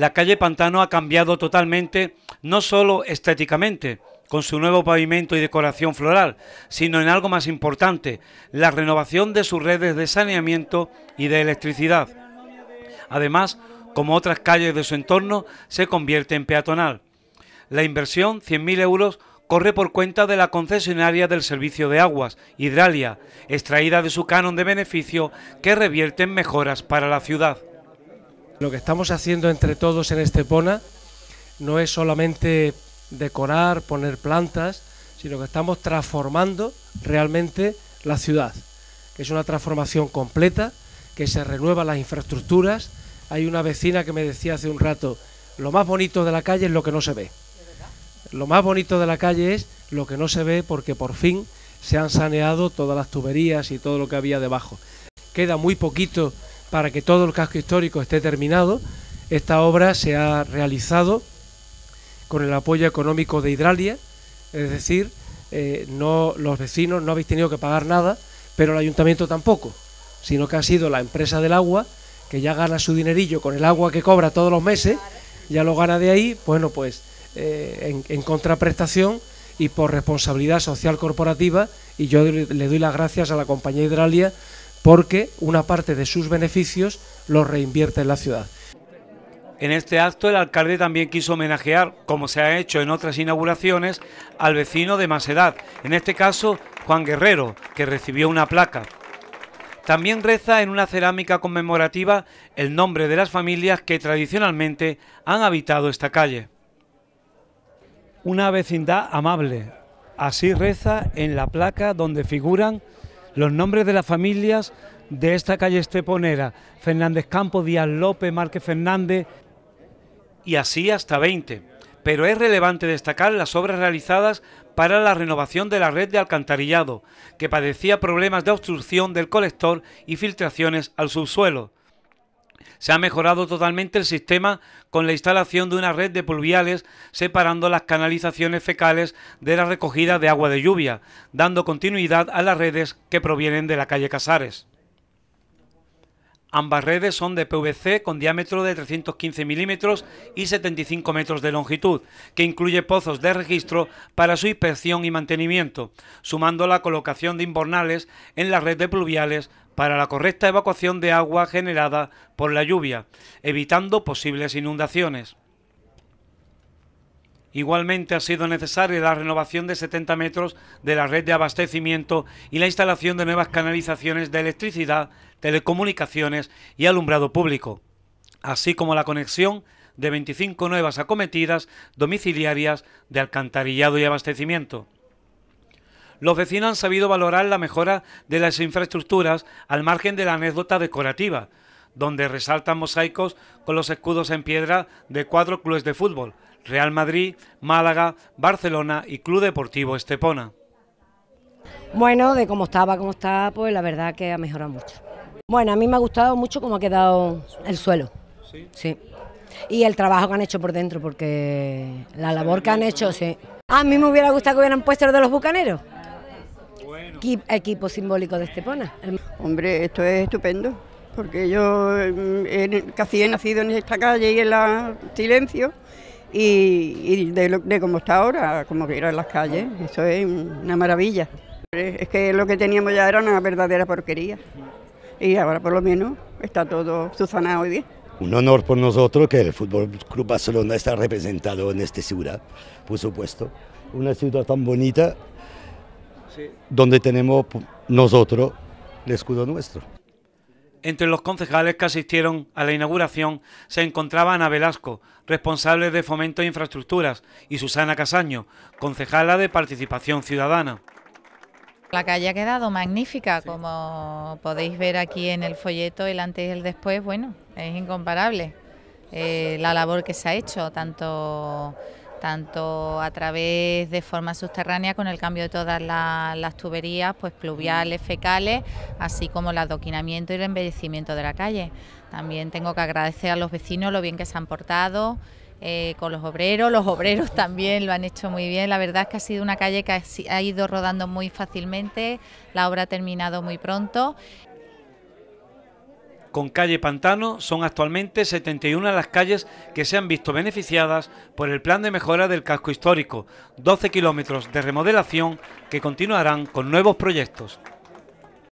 La calle Pantano ha cambiado totalmente, no solo estéticamente, con su nuevo pavimento y decoración floral, sino en algo más importante, la renovación de sus redes de saneamiento y de electricidad. Además, como otras calles de su entorno, se convierte en peatonal. La inversión, 100.000 euros, corre por cuenta de la concesionaria del servicio de aguas, Hidralia, extraída de su canon de beneficio que revierte en mejoras para la ciudad. Lo que estamos haciendo entre todos en Estepona no es solamente decorar, poner plantas, sino que estamos transformando realmente la ciudad, que es una transformación completa, que se renuevan las infraestructuras. Hay una vecina que me decía hace un rato, lo más bonito de la calle es lo que no se ve. Lo más bonito de la calle es lo que no se ve porque por fin se han saneado todas las tuberías y todo lo que había debajo. Queda muy poquito para que todo el casco histórico esté terminado. Esta obra se ha realizado con el apoyo económico de Hidralia, es decir, eh, no los vecinos no habéis tenido que pagar nada, pero el ayuntamiento tampoco, sino que ha sido la empresa del agua que ya gana su dinerillo con el agua que cobra todos los meses, ya lo gana de ahí, bueno, pues eh, en, contraprestación y por responsabilidad social corporativa, y yo le doy las gracias a la compañía Hidralia porque una parte de sus beneficios los reinvierte en la ciudad. En este acto el alcalde también quiso homenajear, como se ha hecho en otras inauguraciones, al vecino de más edad, en este caso Juan Guerrero, que recibió una placa. También reza en una cerámica conmemorativa el nombre de las familias que tradicionalmente han habitado esta calle. Una vecindad amable, así reza en la placa donde figuran los nombres de las familias de esta calle esteponera, Fernández Campos, Díaz López, Márquez Fernández, y así hasta 20. Pero es relevante destacar las obras realizadas para la renovación de la red de alcantarillado, que padecía problemas de obstrucción del colector y filtraciones al subsuelo. Se ha mejorado totalmente el sistema con la instalación de una red de pluviales separando las canalizaciones fecales de la recogida de agua de lluvia, dando continuidad a las redes que provienen de la calle Casares. Ambas redes son de PVC con diámetro de 315 milímetros y 75 metros de longitud, que incluye pozos de registro para su inspección y mantenimiento, sumando la colocación de inbornales en la red de pluviales para la correcta evacuación de agua generada por la lluvia, evitando posibles inundaciones. Igualmente ha sido necesaria la renovación de 70 metros de la red de abastecimiento y la instalación de nuevas canalizaciones de electricidad, telecomunicaciones y alumbrado público, así como la conexión de 25 nuevas acometidas domiciliarias de alcantarillado y abastecimiento. Los vecinos han sabido valorar la mejora de las infraestructuras al margen de la anécdota decorativa, donde resaltan mosaicos con los escudos en piedra de cuatro clubes de fútbol, Real Madrid, Málaga, Barcelona y Club Deportivo Estepona. Bueno, de cómo estaba, cómo está, pues la verdad que ha mejorado mucho. Bueno, a mí me ha gustado mucho cómo ha quedado el suelo. Sí. Sí. Y el trabajo que han hecho por dentro, porque la labor que han hecho, sí. A mí me hubiera gustado que hubieran puesto los de los bucaneros. Equipo simbólico de Estepona. Hombre, esto es estupendo, porque yo mm, casi he nacido en esta calle y en la silencio y, de, cómo está ahora, como que en las calles, eso es una maravilla. Es que lo que teníamos ya era una verdadera porquería y ahora por lo menos está todo subsanado y bien. Un honor por nosotros que el Fútbol Club Barcelona está representado en esta ciudad, por supuesto. Una ciudad tan bonita donde tenemos nosotros el escudo nuestro. Entre los concejales que asistieron a la inauguración se encontraba Ana Velasco, responsable de Fomento e Infraestructuras, y Susana Casaño, concejala de Participación Ciudadana. La calle ha quedado magnífica, como podéis ver aquí en el folleto, el antes y el después, bueno, es incomparable eh, la labor que se ha hecho, tanto tanto a través de forma subterránea con el cambio de todas las tuberías, pues pluviales, fecales, así como el adoquinamiento y el embellecimiento de la calle. También tengo que agradecer a los vecinos lo bien que se han portado. Eh, con los obreros, los obreros también lo han hecho muy bien, la verdad es que ha sido una calle que ha ido rodando muy fácilmente, la obra ha terminado muy pronto Con calle Pantano son actualmente 71 las calles que se han visto beneficiadas por el plan de mejora del casco histórico, 12 kilómetros de remodelación que continuarán con nuevos proyectos.